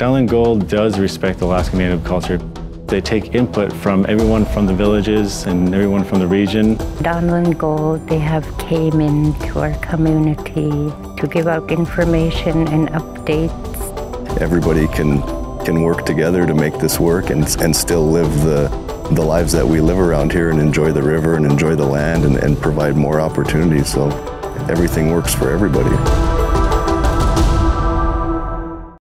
Donlin Gold does respect Alaskan Native culture. They take input from everyone from the villages and everyone from the region. Donlin Gold, they have came into our community to give out information and updates. Everybody can can work together to make this work and, and still live the the lives that we live around here and enjoy the river and enjoy the land and, and provide more opportunities. So everything works for everybody.